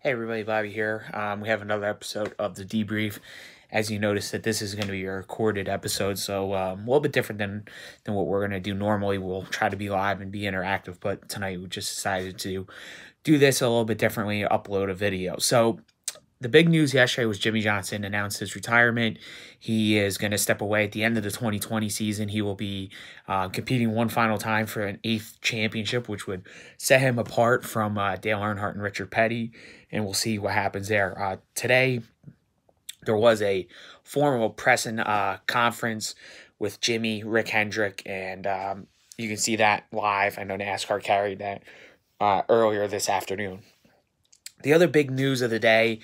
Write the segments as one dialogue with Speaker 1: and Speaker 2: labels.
Speaker 1: Hey everybody, Bobby here. Um, we have another episode of the debrief. As you notice that this is going to be a recorded episode, so um, a little bit different than than what we're going to do normally. We'll try to be live and be interactive, but tonight we just decided to do this a little bit differently, upload a video. So the big news yesterday was Jimmie Johnson announced his retirement. He is going to step away at the end of the 2020 season. He will be uh, competing one final time for an eighth championship, which would set him apart from uh, Dale Earnhardt and Richard Petty, and we'll see what happens there. Uh, today, there was a formal press and uh, conference with Jimmie, Rick Hendrick, and um, you can see that live. I know NASCAR carried that uh, earlier this afternoon. The other big news of the day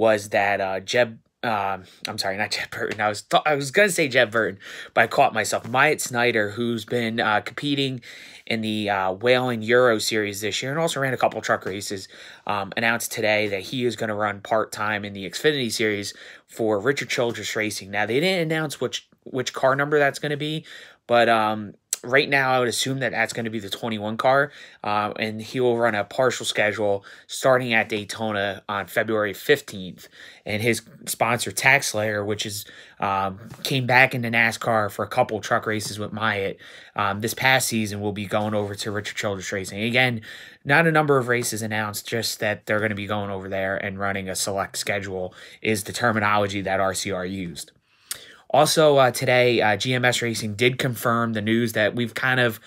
Speaker 1: was that uh, Jeb, um, I'm sorry, not Jeb Burton. I was th- I was gonna say Jeb Burton, but I caught myself. Myatt Snider, who's been uh, competing in the uh, Whelen Euro Series this year and also ran a couple truck races, um, announced today that he is going to run part time in the Xfinity Series for Richard Childress Racing. Now they didn't announce which which car number that's going to be, but um, right now, I would assume that that's going to be the 21 car, uh, and he will run a partial schedule starting at Daytona on February 15th. And his sponsor, TaxSlayer, which is um, came back into NASCAR for a couple truck races with Myatt um, this past season, will be going over to Richard Childress Racing. Again, not a number of races announced, just that they're going to be going over there and running a select schedule is the terminology that RCR used. Also, uh, today, uh, GMS Racing did confirm the news that we've kind of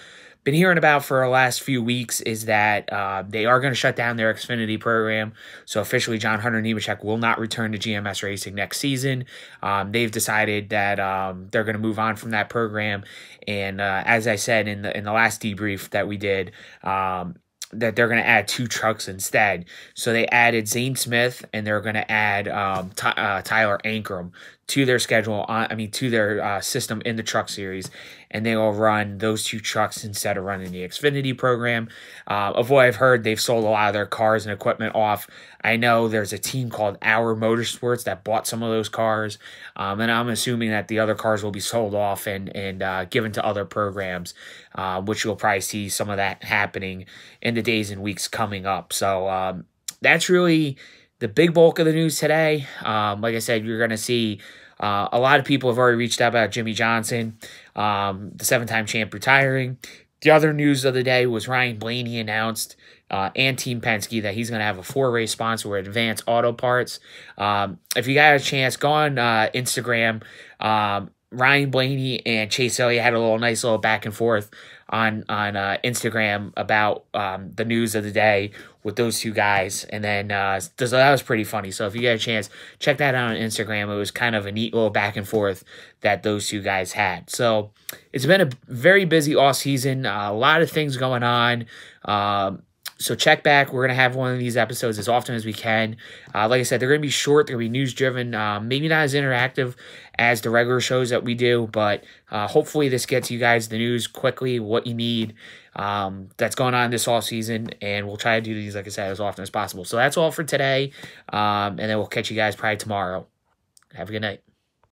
Speaker 1: been hearing about for the last few weeks is that uh, they are going to shut down their Xfinity program. So officially, John Hunter Nemechek will not return to GMS Racing next season. Um, they've decided that um, they're going to move on from that program. And uh, as I said in the in the last debrief that we did, um, that they're going to add two trucks instead. So they added Zane Smith and they're going to add um, uh, Tyler Ankrum to their schedule. On, I mean, to their uh, system in the truck series, and they will run those two trucks instead of running the Xfinity program. Uh, of what I've heard, they've sold a lot of their cars and equipment off. I know there's a team called Our Motorsports that bought some of those cars, um, and I'm assuming that the other cars will be sold off and and uh, given to other programs, uh, which you'll probably see some of that happening in the days and weeks coming up. So um, that's really the big bulk of the news today. Um, like I said, you're going to see uh, a lot of people have already reached out about Jimmie Johnson, um, the seven time champ, retiring. The other news of the day was Ryan Blaney announced uh, and Team Penske that he's going to have a four race sponsor with Advance Auto Parts. Um, if you got a chance, go on uh, Instagram. Um, Ryan Blaney and Chase Elliott had a little nice little back and forth on on uh, Instagram about um, the news of the day with those two guys, and then uh, that was pretty funny. So if you get a chance, check that out on Instagram. It was kind of a neat little back and forth that those two guys had. So it's been a very busy off season, uh, a lot of things going on. Um, so check back. We're going to have one of these episodes as often as we can. Uh, like I said, they're going to be short. They're going to be news driven. Um, maybe not as interactive as the regular shows that we do, but uh, hopefully this gets you guys the news quickly, what you need um, that's going on this off season, and we'll try to do these, like I said, as often as possible. So that's all for today, um, and then we'll catch you guys probably tomorrow. Have a good night.